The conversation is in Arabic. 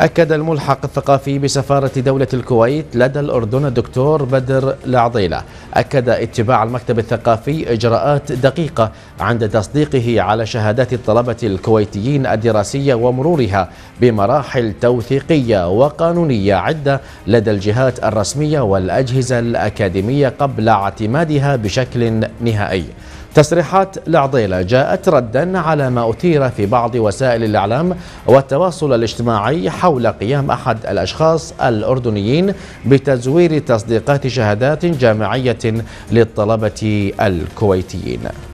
أكد الملحق الثقافي بسفارة دولة الكويت لدى الأردن الدكتور بدر العضيلة. أكد اتباع المكتب الثقافي إجراءات دقيقة عند تصديقه على شهادات الطلبة الكويتيين الدراسية ومرورها بمراحل توثيقية وقانونية عدة لدى الجهات الرسمية والأجهزة الأكاديمية قبل اعتمادها بشكل نهائي. تصريحات العضيلة جاءت ردا على ما أثير في بعض وسائل الإعلام والتواصل الاجتماعي حول قيام أحد الأشخاص الأردنيين بتزوير تصديقات شهادات جامعية للطلبة الكويتيين.